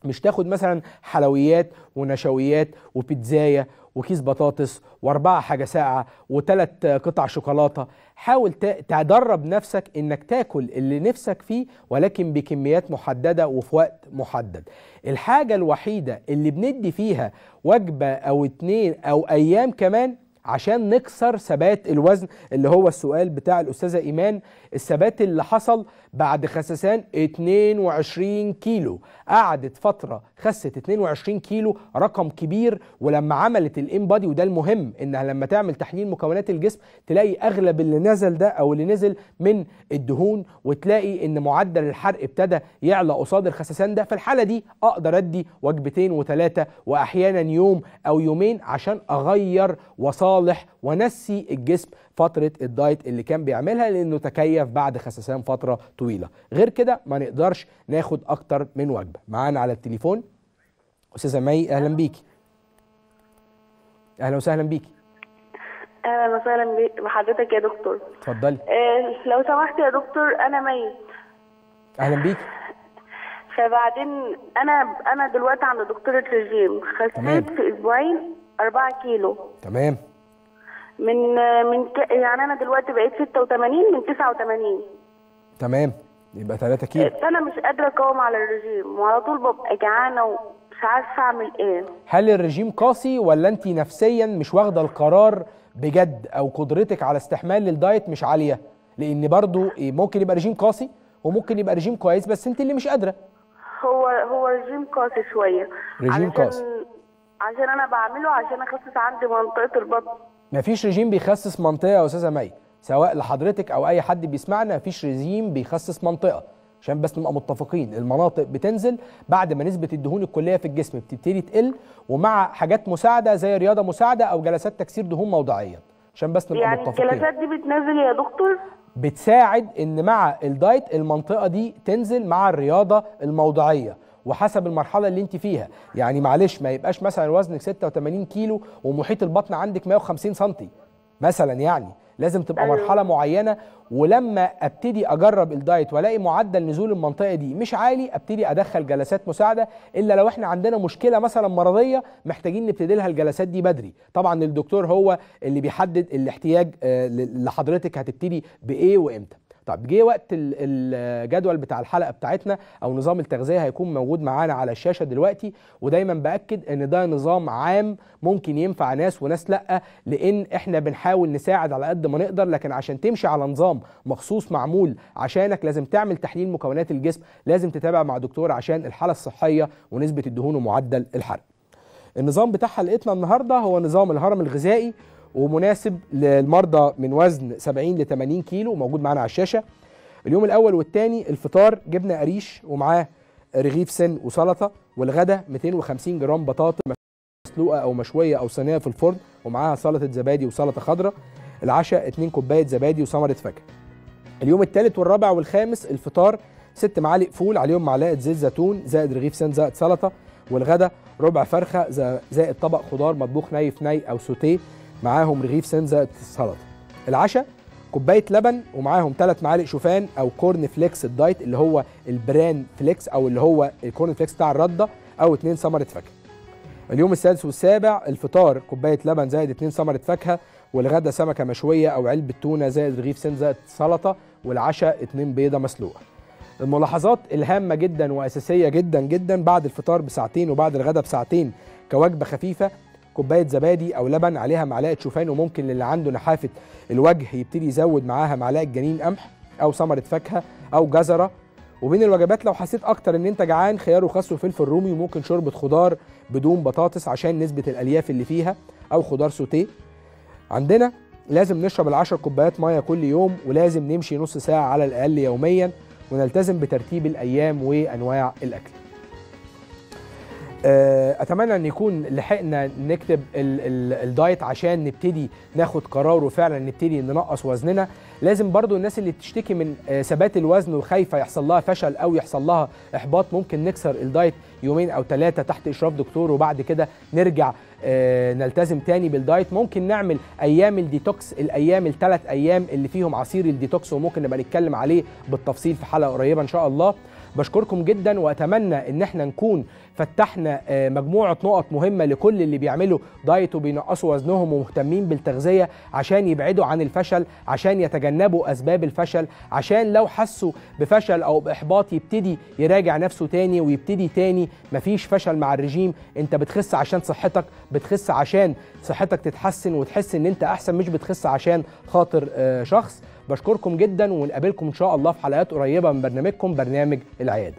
مش تاخد مثلا حلويات ونشويات وبيتزاية وكيس بطاطس وأربعة حاجة ساقعة وثلاث قطع شوكولاتة. حاول تدرب نفسك إنك تاكل اللي نفسك فيه ولكن بكميات محددة وفي وقت محدد. الحاجة الوحيدة اللي بندي فيها وجبة أو اتنين أو أيام كمان عشان نكسر ثبات الوزن اللي هو السؤال بتاع الأستاذة إيمان الثبات اللي حصل بعد خسسان 22 كيلو. قعدت فترة خست 22 كيلو رقم كبير ولما عملت الام بادي وده المهم إنها لما تعمل تحليل مكونات الجسم تلاقي أغلب اللي نزل ده أو اللي نزل من الدهون وتلاقي إن معدل الحرق ابتدى يعلى قصاد الخسسان ده. في الحالة دي أقدر أدي وجبتين وثلاثة وأحيانا يوم أو يومين عشان أغير وصالح ونسي الجسم فترة الدايت اللي كان بيعملها لأنه تكيف بعد خسسان فترة طويلة. غير كده ما نقدرش ناخد أكتر من وجبة. معانا على التليفون أستاذة مي أهلا بيكي. أهلا وسهلا بيكي. أهلا وسهلا بحضرتك يا دكتور. اتفضلي. آه، لو سمحت يا دكتور أنا ميت أهلا بيكي. فبعدين أنا أنا دلوقتي عند دكتورة رجيم. خسيت في أسبوعين أربعة كيلو. تمام. من من ك... يعني أنا دلوقتي بقيت 86 من 89 تمام. يبقى 3 كيلو. فانا مش قادرة أقاوم على الرجيم وعلى طول ببقى جعانة ومش عارفة أعمل إيه. هل الرجيم قاسي ولا انت نفسيا مش واخدة القرار بجد أو قدرتك على استحمال الدايت مش عالية؟ لأن برضو إيه، ممكن يبقى رجيم قاسي وممكن يبقى رجيم كويس بس انت اللي مش قادرة. هو هو رجيم قاسي شوية. رجيم قاسي. عشان أنا بعمله عشان أخفف عندي منطقة البطن. مفيش رجيم بيخسس منطقة يا أستاذة مي. سواء لحضرتك أو أي حد بيسمعنا مفيش رجيم بيخسس منطقة. عشان بس نبقى متفقين المناطق بتنزل بعد ما نسبة الدهون الكلية في الجسم بتبتدي تقل ومع حاجات مساعدة زي رياضة مساعدة أو جلسات تكسير دهون موضعيا عشان بس نبقى يعني متفقين. الجلسات دي بتنزل يا دكتور؟ بتساعد إن مع ال diet المنطقة دي تنزل مع الرياضة الموضعية. وحسب المرحلة اللي انت فيها. يعني معلش ما يبقاش مثلا وزنك 86 كيلو ومحيط البطن عندك 150 سم مثلا يعني. لازم تبقى أيوة. مرحلة معينة. ولما أبتدي أجرب ال diet وألاقي معدل نزول المنطقة دي مش عالي أبتدي أدخل جلسات مساعدة. إلا لو إحنا عندنا مشكلة مثلا مرضية محتاجين نبتدي لها الجلسات دي بدري. طبعا الدكتور هو اللي بيحدد الاحتياج آه، لحضرتك هتبتدي بإيه وإمتى. طب جه وقت ال- الجدول بتاع الحلقة بتاعتنا أو نظام التغذية هيكون موجود معانا على الشاشة دلوقتي ودايما بأكد إن ده نظام عام ممكن ينفع ناس وناس لأ لأن إحنا بنحاول نساعد على قد ما نقدر لكن عشان تمشي على نظام مخصوص معمول عشانك لازم تعمل تحليل مكونات الجسم لازم تتابع مع دكتور عشان الحالة الصحية ونسبة الدهون ومعدل الحرق. النظام بتاع حلقتنا النهارده هو نظام الهرم الغذائي ومناسب للمرضى من وزن 70 ل 80 كيلو موجود معانا على الشاشة. اليوم الأول والثاني الفطار جبنة قريش ومعاه رغيف سن وسلطة والغدا 250 جرام بطاطا مسلوقة أو مشوية أو صينية في الفرن ومعاها سلطة زبادي وسلطة خضراء العشاء 2 كوباية زبادي وثمرة فاكهة. اليوم الثالث والرابع والخامس الفطار ست معالق فول عليهم معلقة زيت زيتون زائد رغيف سن زائد سلطة. والغدا ربع فرخة زائد طبق خضار مطبوخ ني في ني أو سوتيه. معاهم رغيف سن زائد سلطه العشاء كوباية لبن ومعاهم ثلاث معالق شوفان أو corn flakes ال diet اللي هو ال bran flakes أو اللي هو ال corn flakes بتاع الردة أو اتنين ثمره فاكهة. اليوم السادس والسابع الفطار كوباية لبن زائد اتنين ثمره فاكهة والغدا سمكة مشوية أو علبة تونة زائد رغيف سن زائد سلطة والعشاء اتنين بيضة مسلوقة. الملاحظات الهامة جدا وأساسية جدا جدا بعد الفطار بساعتين وبعد الغداء بساعتين كوجبة خفيفة كوباية زبادي أو لبن عليها معلقة شوفان وممكن للي عنده نحافة الوجه يبتدي يزود معاها معلقة جنين قمح أو ثمرة فاكهة أو جزرة. وبين الوجبات لو حسيت أكتر إن أنت جعان خيار وخس وفلفل رومي وممكن شوربة خضار بدون بطاطس عشان نسبة الألياف اللي فيها أو خضار سوتيه. عندنا لازم نشرب العشر كوبايات مية كل يوم ولازم نمشي نص ساعة على الأقل يوميا ونلتزم بترتيب الأيام وأنواع الأكل. أتمنى أن يكون لحقنا نكتب ال ال ال diet عشان نبتدي ناخد قرار وفعلا نبتدي ننقص وزننا. لازم برضو الناس اللي بتشتكي من آه، ثبات الوزن وخايفة يحصل لها فشل أو يحصل لها إحباط ممكن نكسر ال diet يومين أو ثلاثة تحت إشراف دكتور وبعد كده نرجع آه، نلتزم تاني بال diet. ممكن نعمل أيام الديتوكس الأيام الثلاث أيام اللي فيهم عصير الديتوكس وممكن نبقى نتكلم عليه بالتفصيل في حلقة قريبة إن شاء الله. بشكركم جدا وأتمنى إن إحنا نكون فتحنا آه، مجموعة نقط مهمة لكل اللي بيعملوا دايت وبينقصوا وزنهم ومهتمين بالتغذية عشان يبعدوا عن الفشل عشان يتجنبوا أسباب الفشل عشان لو حسوا بفشل أو بإحباط يبتدي يراجع نفسه تاني ويبتدي تاني. مفيش فشل مع الرجيم أنت بتخس عشان صحتك بتخس عشان صحتك تتحسن وتحس إن أنت أحسن مش بتخس عشان خاطر آه، شخص. بشكركم جدا ونقابلكم إن شاء الله في حلقات قريبة من برنامجكم برنامج العيادة.